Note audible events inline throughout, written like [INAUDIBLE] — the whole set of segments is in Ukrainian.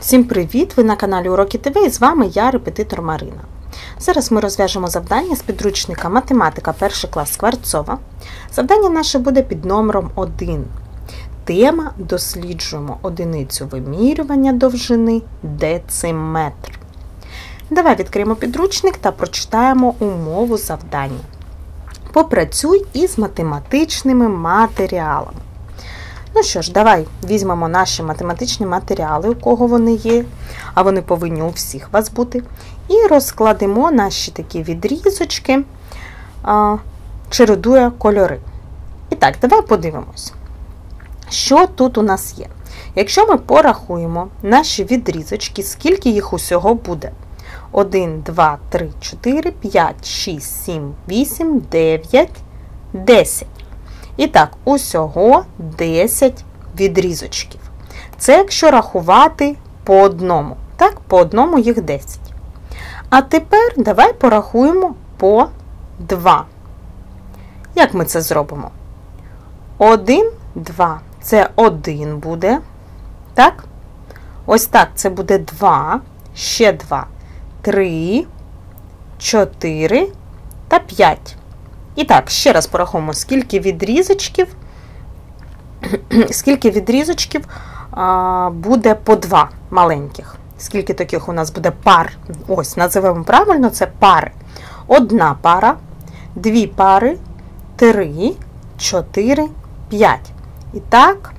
Всім привіт! Ви на каналі Уроки ТВ і з вами я, репетитор Марина. Зараз ми розв'яжемо завдання з підручника Математика 1 клас Скворцова. Завдання наше буде під номером 1. Тема Досліджуємо одиницю вимірювання довжини дециметр. Давай відкриємо підручник та прочитаємо умову завдання. Попрацюй із математичними матеріалами. Ну що ж, давай візьмемо наші математичні матеріали, у кого вони є, а вони повинні у всіх вас бути. І розкладемо наші такі відрізочки, чередує кольори. І так, давай подивимось, що тут у нас є. Якщо ми порахуємо наші відрізочки, скільки їх усього буде? 1, 2, 3, 4, 5, 6, 7, 8, 9, 10. І так, усього 10 відрізочків. Це якщо рахувати по одному. Так, по одному їх 10. А тепер давай порахуємо по 2. Як ми це зробимо? 1, 2. Це 1 буде. Так? Ось так це буде 2, ще 2, 3, 4 та 5. І так, ще раз порахуємо, скільки відрізочків, [CLEARS THROAT] скільки відрізочків буде по два маленьких. Скільки таких у нас буде пар? Ось, називаємо правильно, це пари. Одна пара, дві пари, три, чотири, п'ять. І так,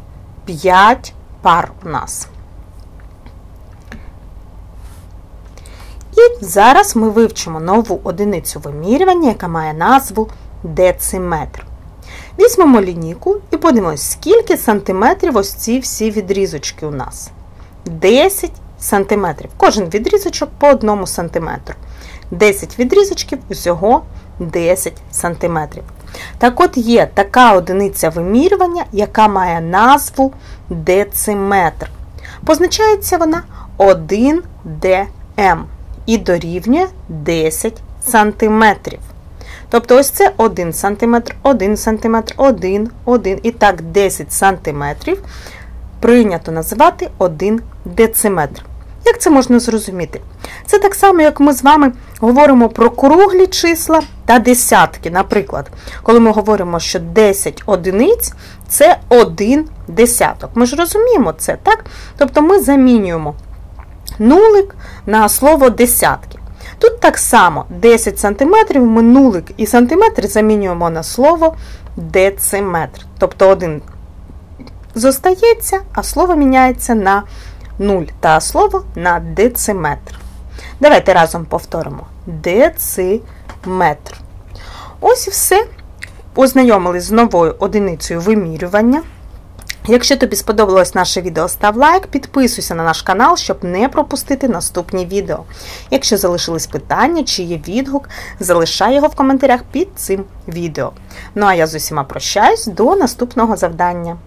п'ять пар у нас. І зараз ми вивчимо нову одиницю вимірювання, яка має назву дециметр. Візьмемо лінійку і подивимось, скільки сантиметрів ось ці всі відрізочки у нас. 10 сантиметрів. Кожен відрізочок по 1 сантиметру. 10 відрізочків усього 10 сантиметрів. Так от є така одиниця вимірювання, яка має назву дециметр. Позначається вона 1 дм і дорівнює 10 сантиметрів. Тобто ось це 1 см, 1 см, 1, 1 і так 10 см прийнято називати 1 дециметр. Як це можна зрозуміти? Це так само, як ми з вами говоримо про круглі числа та десятки. Наприклад, коли ми говоримо, що 10 одиниць це 1 десяток. Ми ж розуміємо це, так? Тобто ми замінюємо нулик на слово десятки. Тут так само 10 см ми нулик і сантиметр замінюємо на слово дециметр. Тобто один зостається, а слово міняється на 0 та слово на дециметр. Давайте разом повторимо: дециметр. Ось і все. Познайомились з новою одиницею вимірювання. Якщо тобі сподобалось наше відео, став лайк, підписуйся на наш канал, щоб не пропустити наступні відео. Якщо залишились питання чи є відгук, залишай його в коментарях під цим відео. Ну а я з усіма прощаюсь до наступного завдання.